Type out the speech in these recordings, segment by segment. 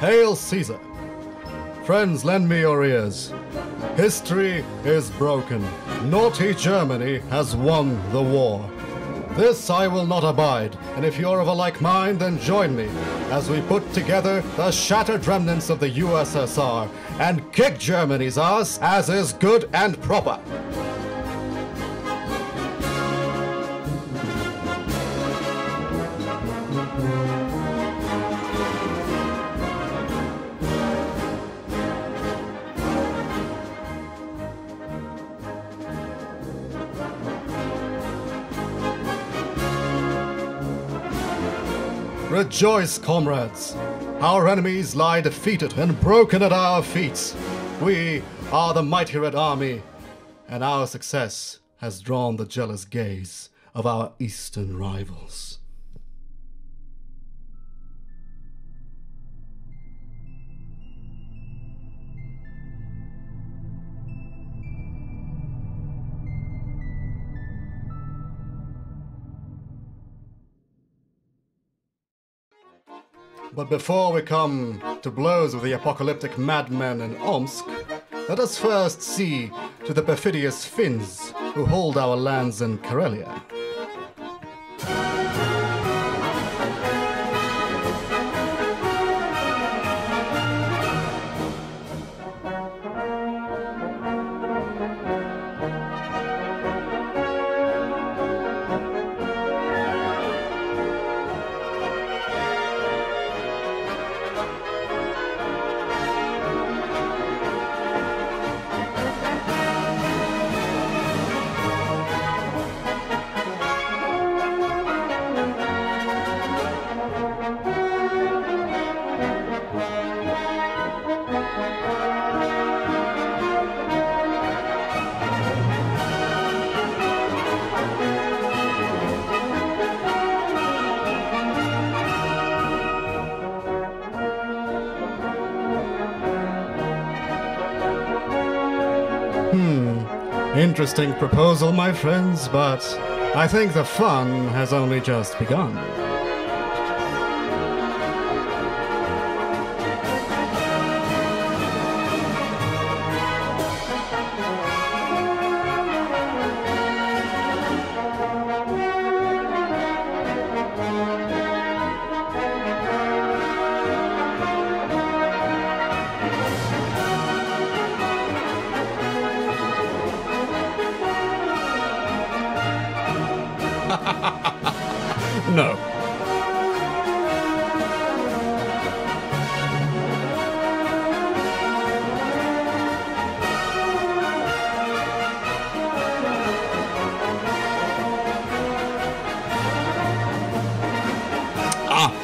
Hail Caesar! Friends, lend me your ears. History is broken. Naughty Germany has won the war. This I will not abide, and if you're of a like mind, then join me as we put together the shattered remnants of the USSR and kick Germany's ass as is good and proper. Rejoice, comrades! Our enemies lie defeated and broken at our feet. We are the mighty Red Army, and our success has drawn the jealous gaze of our eastern rivals. But before we come to blows with the apocalyptic madmen in Omsk, let us first see to the perfidious Finns who hold our lands in Karelia. Interesting proposal, my friends, but I think the fun has only just begun.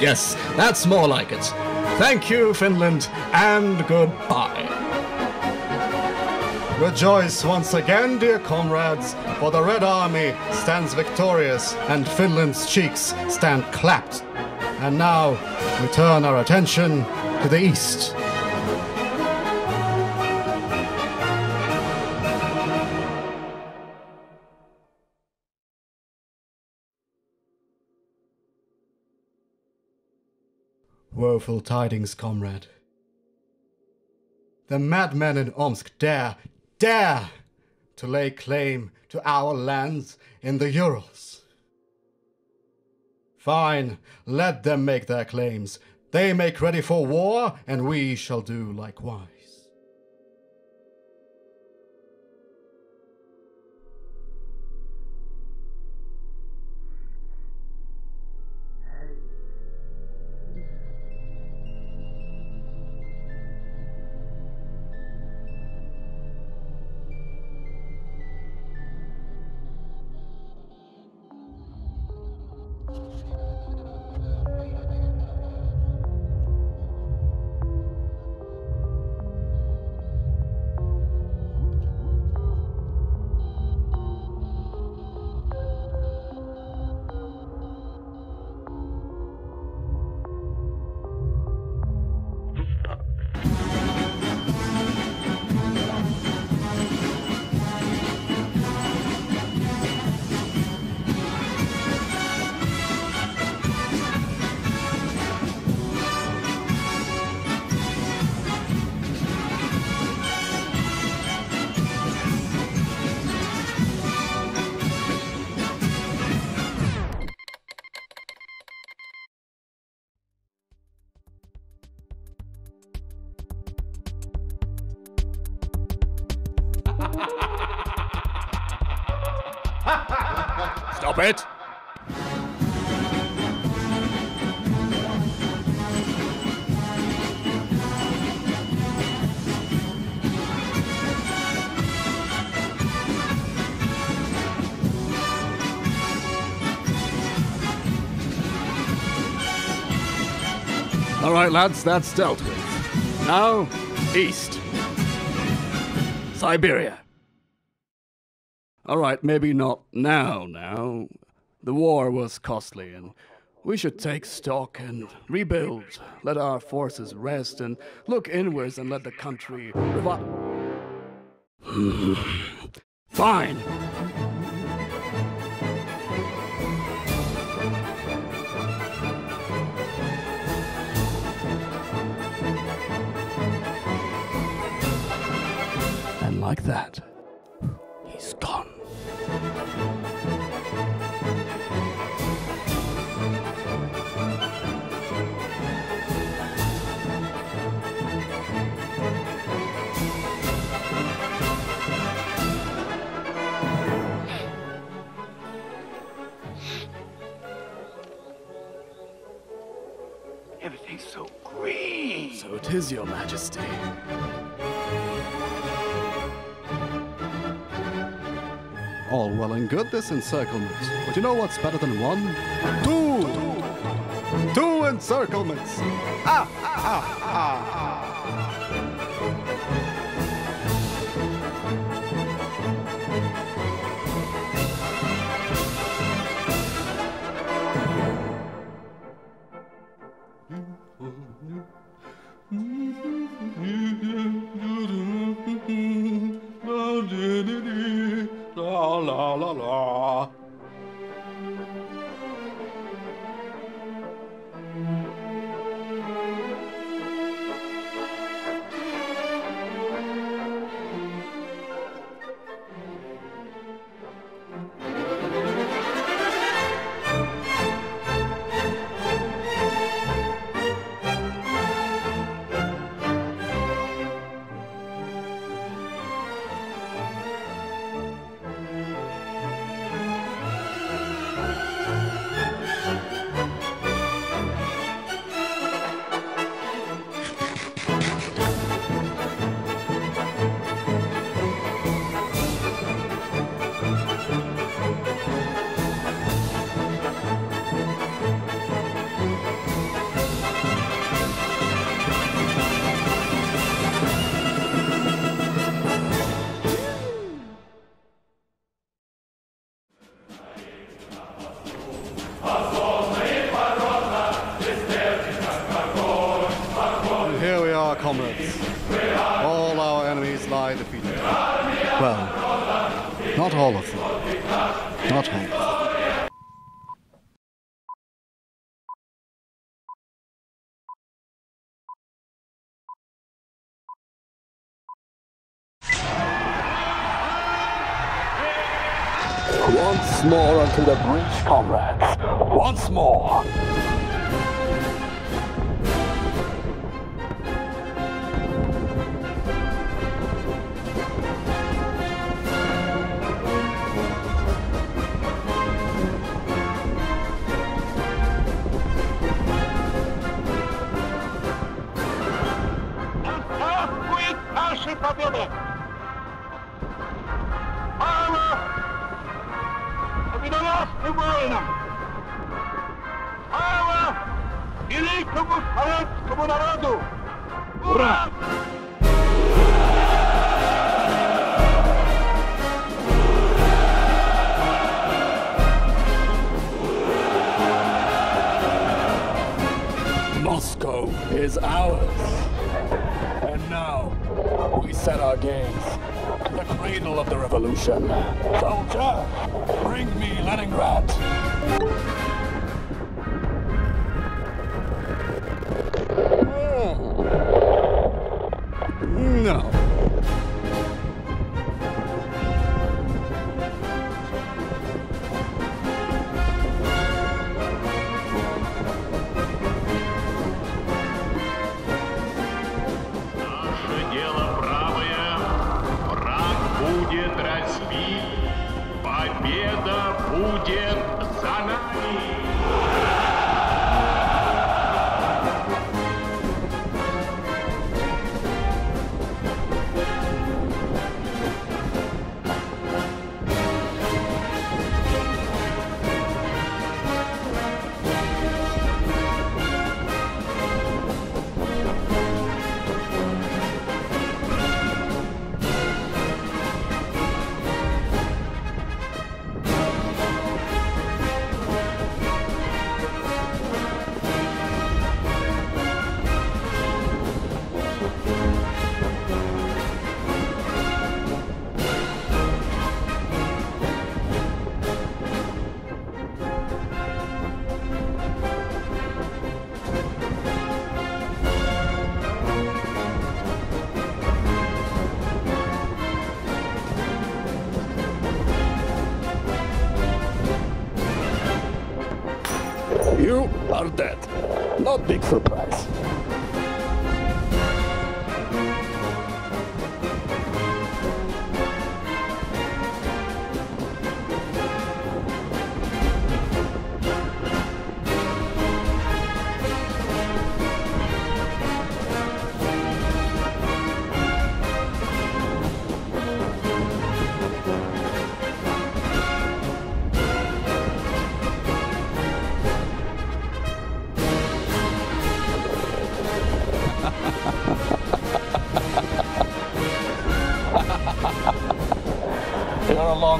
Yes, that's more like it. Thank you, Finland, and goodbye. Rejoice once again, dear comrades, for the Red Army stands victorious and Finland's cheeks stand clapped. And now we turn our attention to the east. Woeful tidings, comrade. The madmen in Omsk dare, dare to lay claim to our lands in the Urals. Fine, let them make their claims. They make ready for war, and we shall do likewise. It! All right, lads, that's dealt with. Now, east. Siberia. All right, maybe not now, now. The war was costly, and we should take stock and rebuild. Let our forces rest and look inwards and let the country revive. Fine. And like that, Is, Your Majesty. All well and good, this encirclement. But you know what's better than one? Two! Two encirclements! La all of them. Not all of them. Once more unto the breach, comrades. Once more. aviones. ¡Vamos! Caminamos en Morena. ¡Vamos! Y como como Naruto. ¡Hurra! Moscow is ours. We set our gaze the cradle of the revolution. Soldier, bring me Leningrad. Not big surprise.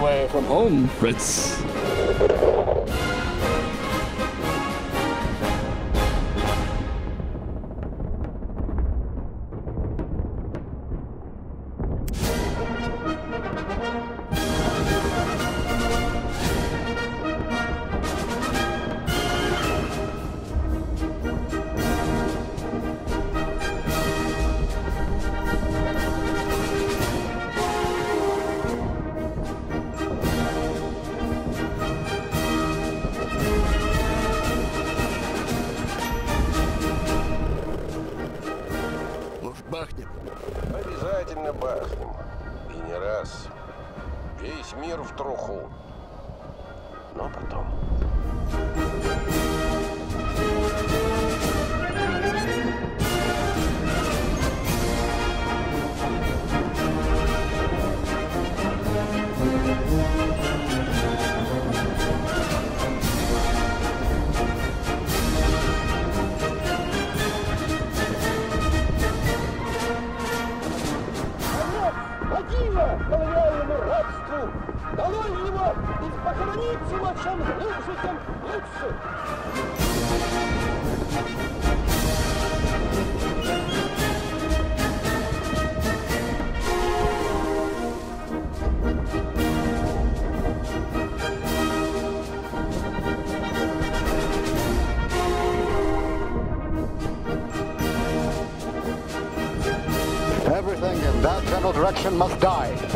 away from home, Fritz. must die.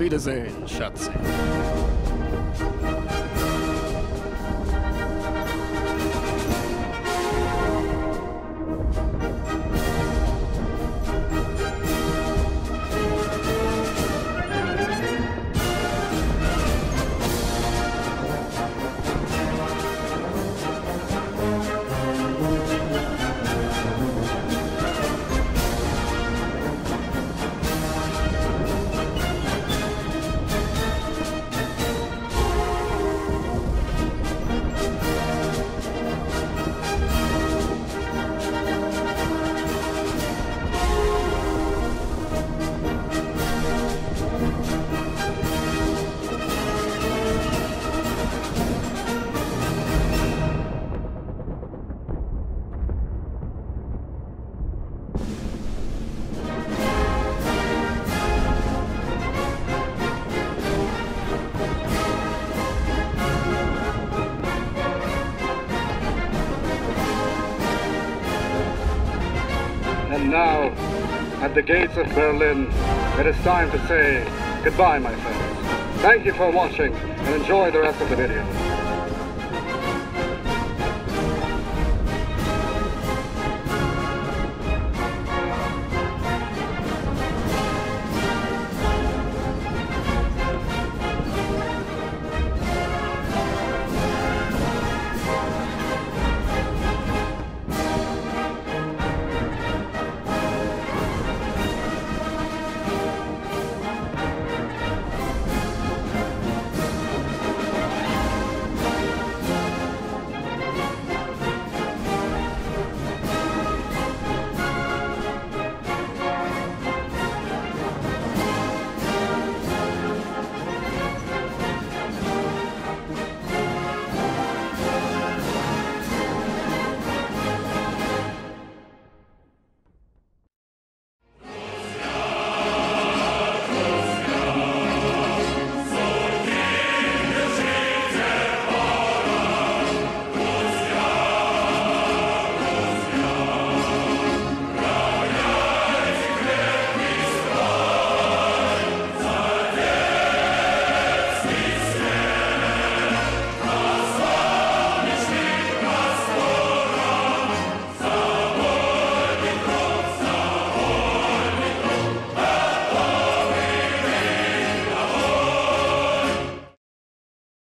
Wiedersehen, Schatz. And now, at the gates of Berlin, it is time to say goodbye, my friends. Thank you for watching, and enjoy the rest of the video.